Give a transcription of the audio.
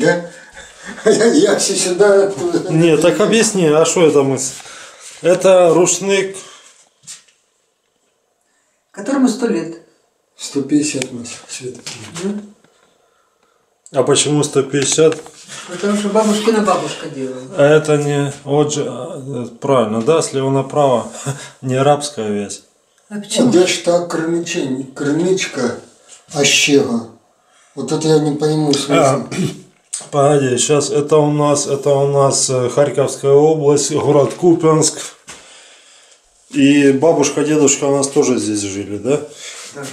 да? Я, я все сюда оттуда. Не, так объясни, а что это мысль? Это рушник. Которому сто лет. 150 мы свет. А почему 150? Потому что бабушкина бабушка делала. А это не вот же, а, правильно, да, слева направо, не арабская вещь. А почему? Де ж та криничень, криничка Ощега? Вот это я не пойму смысл. Погоди, сейчас это у нас, это у нас э, Харьковская область, город Купянск. И бабушка, дедушка у нас тоже здесь жили, да? Да.